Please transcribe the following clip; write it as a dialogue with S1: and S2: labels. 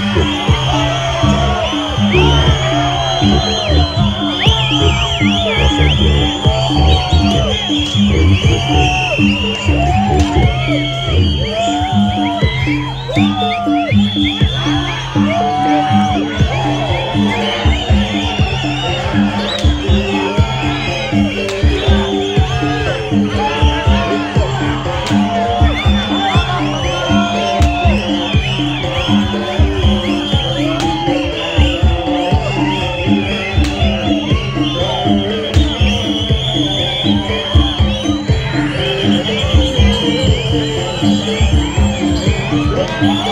S1: Thank Thank you.